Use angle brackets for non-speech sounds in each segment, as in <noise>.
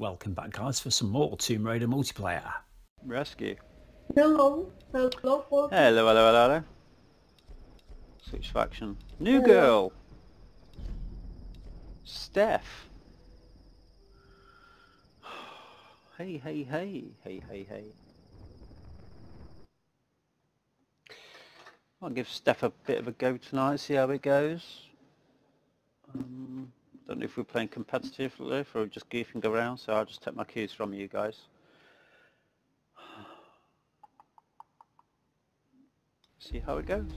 Welcome back guys for some more Tomb Raider multiplayer. Rescue. Hello. Hello. Hello, hello, hello, hello. Switch faction. New Hello. girl. Steph. <sighs> Hey, hey, hey, hey, hey, hey. I'll give Steph a bit of a go tonight, see how it goes. Um, don't know if we're playing competitively or just goofing around, so I'll just take my cues from you guys. See how it goes.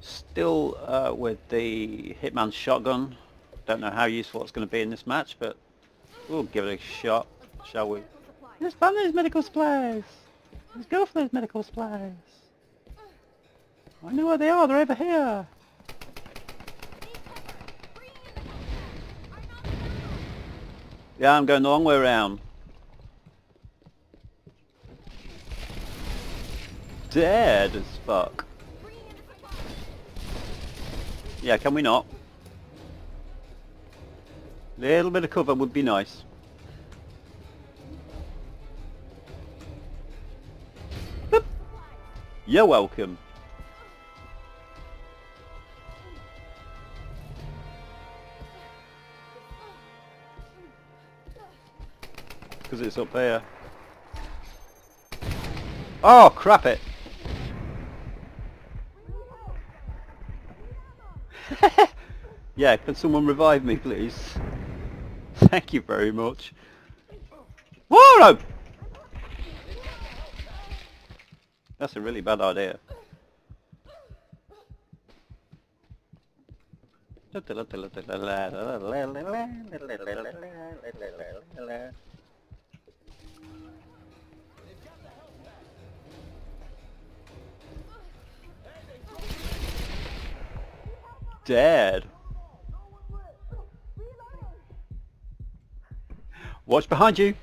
Still uh, with the Hitman shotgun. Don't know how useful it's going to be in this match, but we'll give it a shot, shall we? Let's find those medical supplies. Let's go for those medical supplies. I know where they are. They're over here. Yeah, I'm going the long way around. Dead as fuck. Yeah, can we not? Little bit of cover would be nice. Boop. You're welcome. Because it's up here. Oh, crap it. <laughs> yeah, can someone revive me, please? <laughs> Thank you very much. Whoa! no! That's a really bad idea. <laughs> Dead. Watch behind you.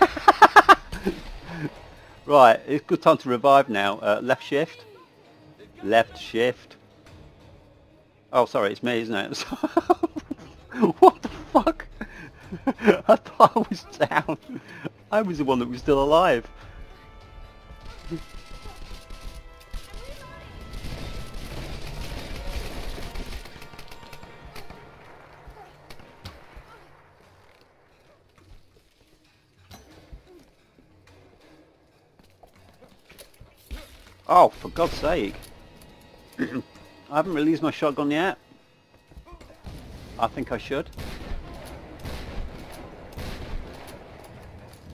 <laughs> right, it's good time to revive now. Uh, left shift. Left shift. Oh, sorry, it's me, isn't it? <laughs> what? <laughs> I thought I was down. I was the one that was still alive. Oh, for God's sake. <clears throat> I haven't released my shotgun yet. I think I should.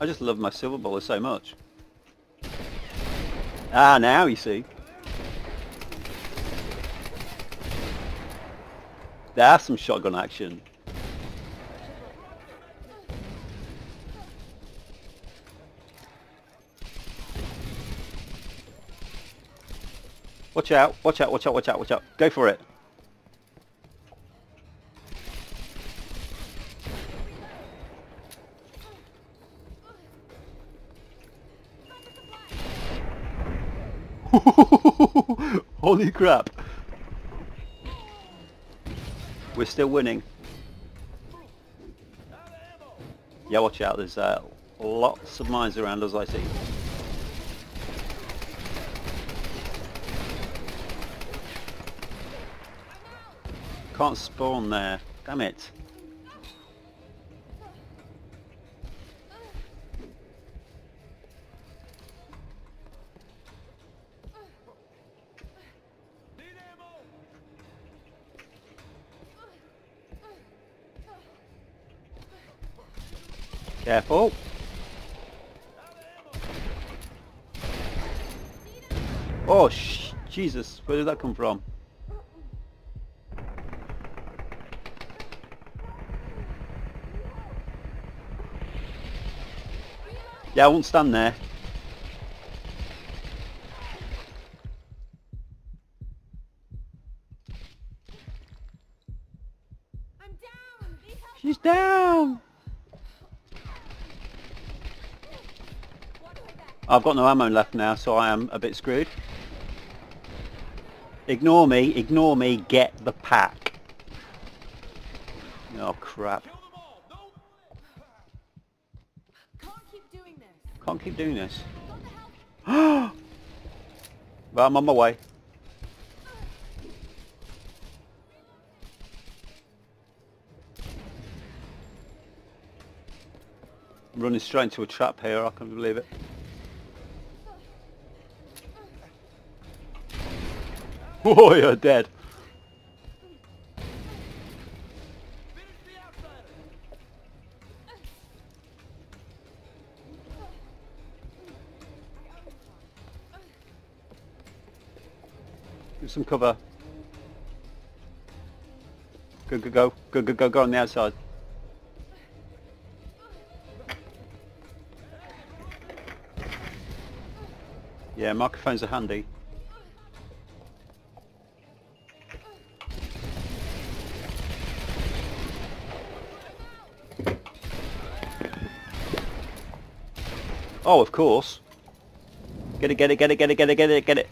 I just love my silver bullet so much. Ah, now you see. That's some shotgun action. Watch out, watch out, watch out, watch out, watch out. Go for it. <laughs> Holy crap. We're still winning. Yeah, watch out. There's uh, lots of mines around us, I see. Can't spawn there. Damn it. Careful. Oh, sh Jesus. Where did that come from? Yeah, I won't stand there. I've got no ammo left now, so I am a bit screwed. Ignore me, ignore me, get the pack. Oh crap. Can't keep doing this. Can't keep doing this. What the hell? <gasps> But I'm on my way. I'm running straight into a trap here, I can't believe it. Oh, you're dead. Give some cover. Go, go, go. Go, go, go, go on the outside. Yeah, microphones are handy. Oh, of course. Get it, get it, get it, get it, get it, get it, get it.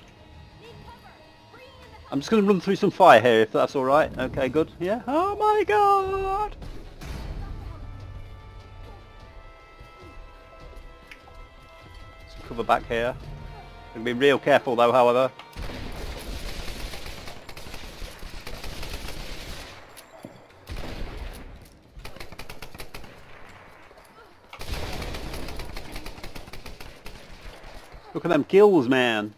I'm just going to run through some fire here, if that's all right. Okay, good. Yeah. Oh my god! Some cover back here. Be real careful though, however. Look at them kills, man.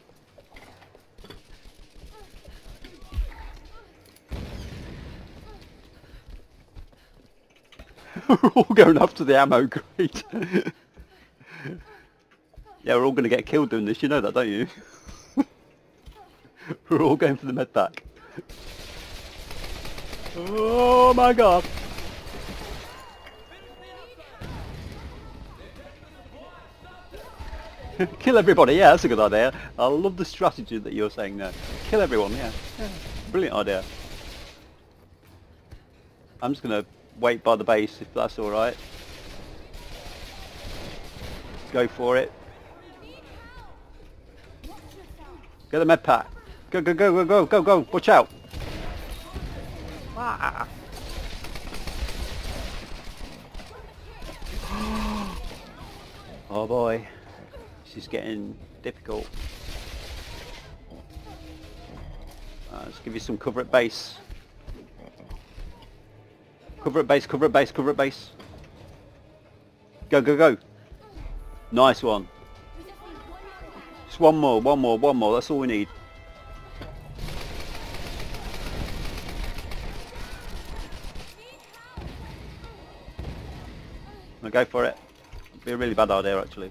<laughs> we're all going after the ammo crate. <laughs> yeah, we're all going to get killed doing this. You know that, don't you? <laughs> we're all going for the med pack. Oh my god. <laughs> Kill everybody, yeah, that's a good idea. I love the strategy that you're saying there. Kill everyone, yeah. Brilliant idea. I'm just going to wait by the base if that's alright. Go for it. Get the med pack. Go, go, go, go, go, go, go. Watch out. Ah. <gasps> Oh boy. This is getting difficult. Uh, let's give you some cover at base. Cover at base, cover at base, cover at base. Go, go, go. Nice one. Just one more, one more, one more. That's all we need. Now go for it. It'd be a really bad idea actually.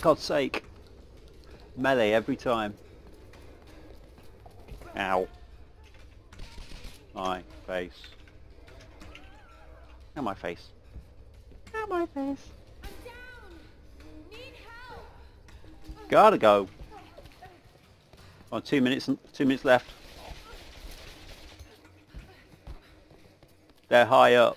Oh, God's sake. Melee every time. Ow. My face. Ow my face. Ow my face. Gotta go. On two minutes, two minutes left. They're high up.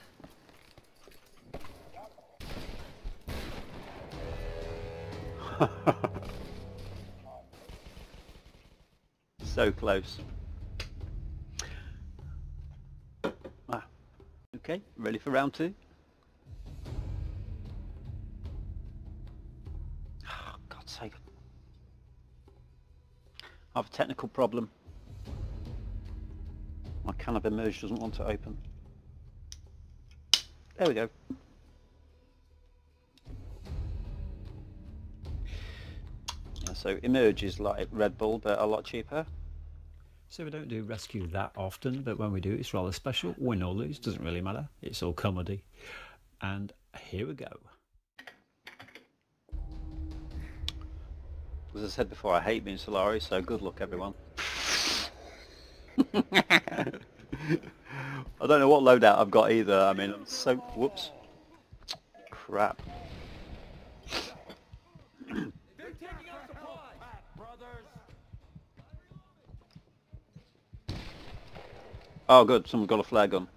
So close. Ah. Okay, ready for round two? Oh, God's sake. I have a technical problem. My can of Emerge doesn't want to open. There we go. So Emerge is like Red Bull but a lot cheaper. So we don't do rescue that often, but when we do, it's rather special. Win or lose, doesn't really matter. It's all comedy. And here we go. As I said before, I hate being Solarii, so good luck everyone. <laughs> I don't know what loadout I've got either. I mean, I'm so... Whoops. Crap. Oh good, someone's got a flare gun.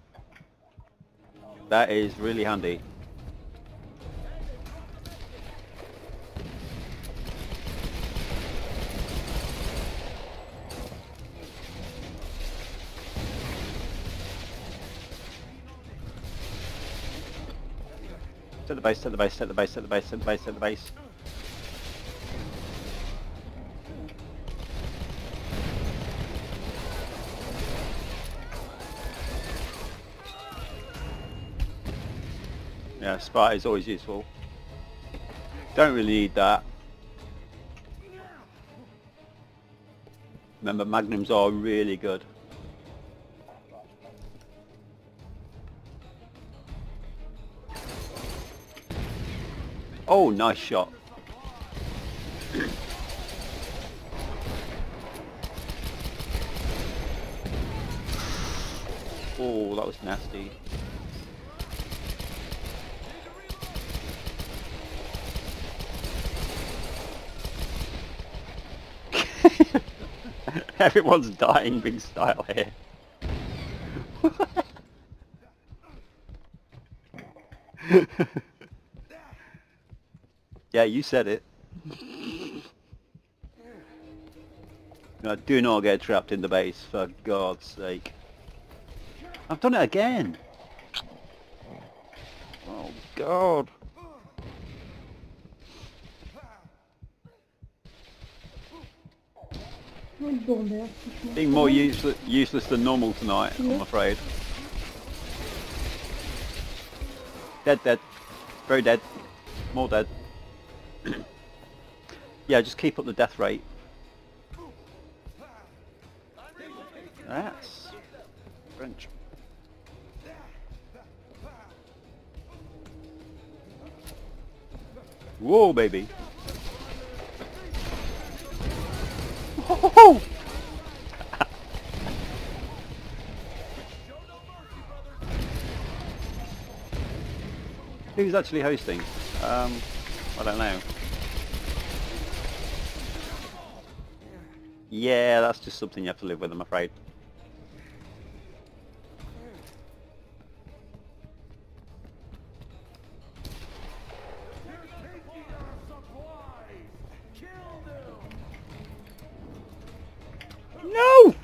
That is really handy. Set the base, set the base, set the base, set the base, set the base, set the base. Yeah, Sprite is always useful. Don't really need that. Remember, Magnums are really good. Oh, nice shot. oh, that was nasty. <laughs> Everyone's dying big style here. <laughs> yeah, you said it. No, do not get trapped in the base, for God's sake. I've done it again! Oh, God. What are you doing there? Push my Being more useless, useless than normal tonight, I'm afraid. Dead, dead. Very dead. More dead. <clears throat> yeah, just keep up the death rate. That's French. Whoa, baby. Whoa! Who's actually hosting? Um, I don't know. Yeah, that's just something you have to live with, I'm afraid. No!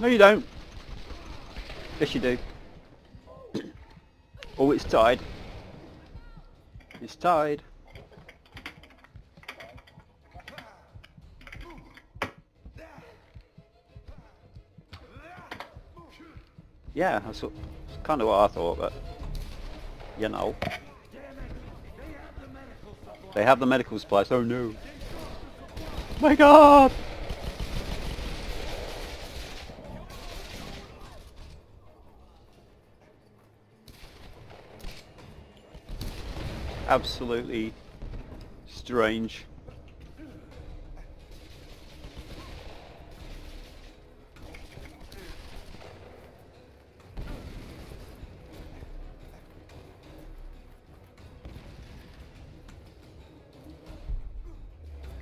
No, you don't. Yes, you do. oh, it's tied. It's tied. Yeah, that's, what, that's kind of what I thought, but you know. They have the medical supplies. Oh no! My God! Absolutely strange.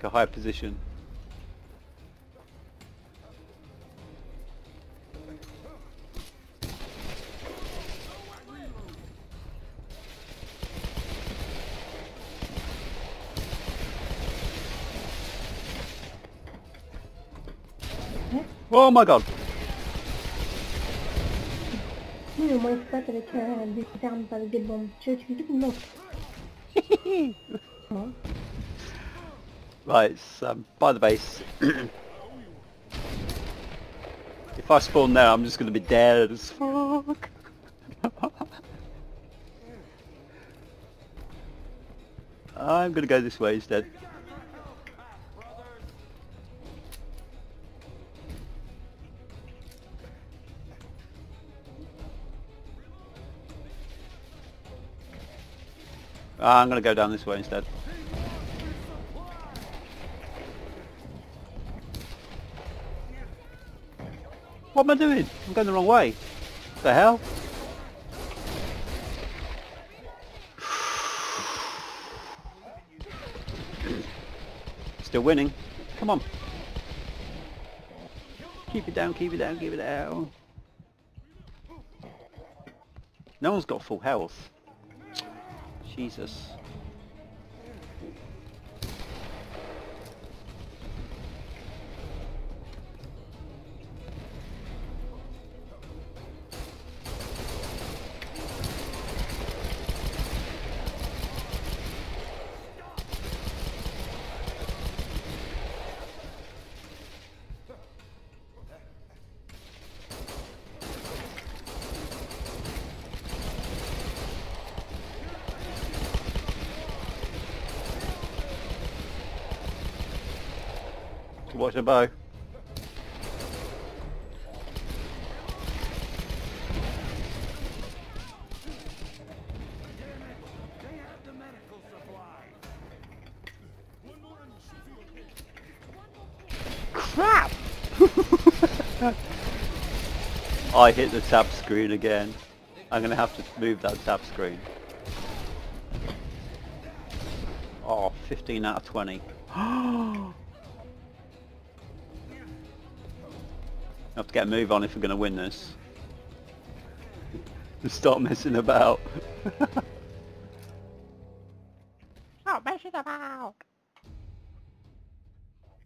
A high position. Oh my god! Minu ma spätere kan bli dampade till de church no. Ja. Right, it's um, by the base. <clears throat> if I spawn there, I'm just going to be dead as fuck. <laughs> I'm going to go this way instead. Ah, I'm going to go down this way instead. What am I doing? I'm going the wrong way. The hell? <sighs> Still winning. Come on. Keep it down, keep it down, keep it down. No one's got full health. Jesus. Watch the bow. Crap! <laughs> I hit the tap screen again. I'm gonna have to move that tap screen. Oh, 15 out of 20. <gasps> <gasps> have to get a move on if we're going to win this. <laughs> Stop messing about. <laughs> Stop messing about.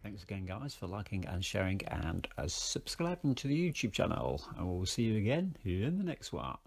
Thanks again, guys, for liking and sharing and uh, subscribing to the YouTube channel. And we'll see you again in the next one.